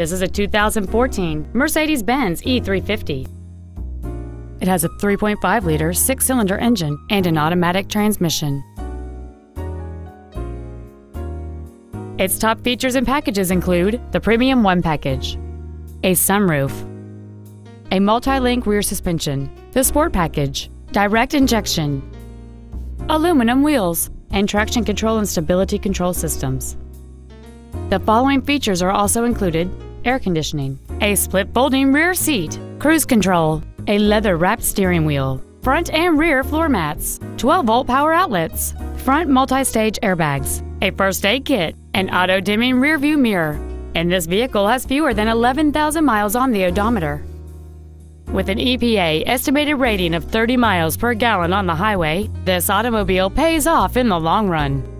This is a 2014 Mercedes-Benz E350. It has a 3.5 liter six cylinder engine and an automatic transmission. Its top features and packages include the Premium One package, a sunroof, a multi link rear suspension, the Sport package, direct injection, aluminum wheels, and traction control and stability control systems. The following features are also included air conditioning, a split folding rear seat, cruise control, a leather wrapped steering wheel, front and rear floor mats, 12 volt power outlets, front multi stage airbags, a first aid kit, an auto dimming rear view mirror, and this vehicle has fewer than 11,000 miles on the odometer. With an EPA estimated rating of 30 miles per gallon on the highway, this automobile pays off in the long run.